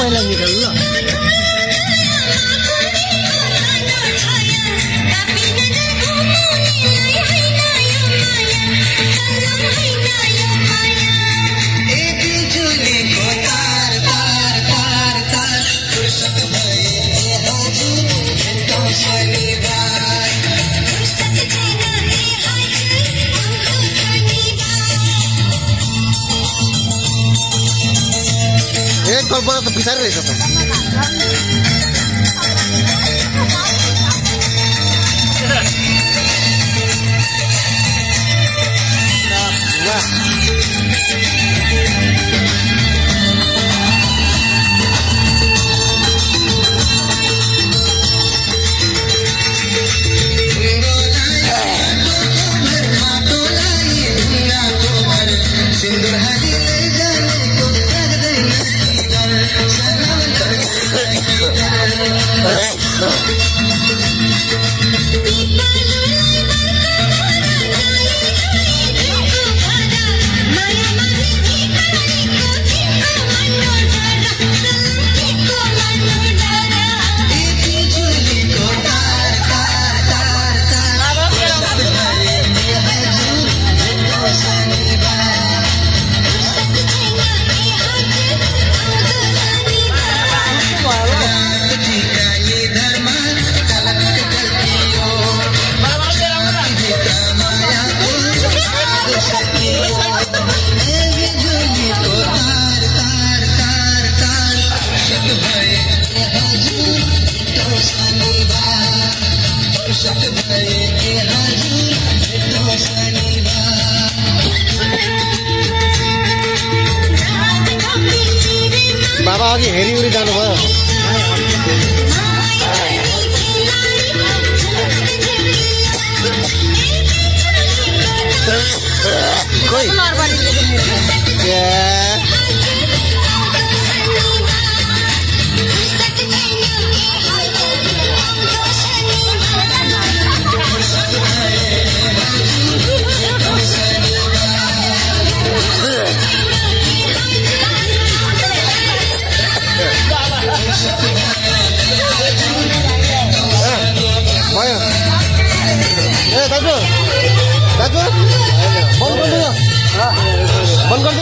坏了，你人了 Eh, ¿cuál puedo pisar eso? Sindur Thanks. बाबा अघि हेरिउरि जानुभयो। खोइ ए। दाजु दाजु बन्द गर्नु बन्द गरिदिनु